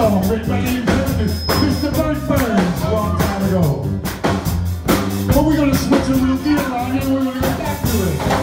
song written by the infamous Mr. Bert Berns a long time ago. But we're gonna switch a little gear line and we're gonna get back to it.